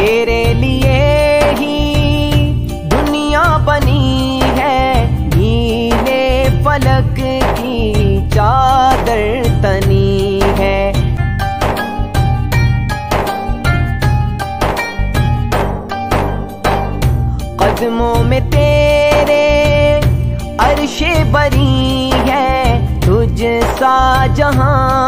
तेरे लिए ही दुनिया बनी है। नीले फलक की चादर तनी है। कदमों में तेरे अरशे बरी है। तुझ सा जहाँ